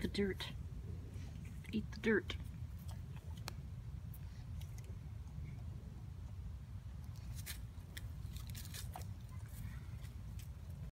the dirt. Eat the dirt.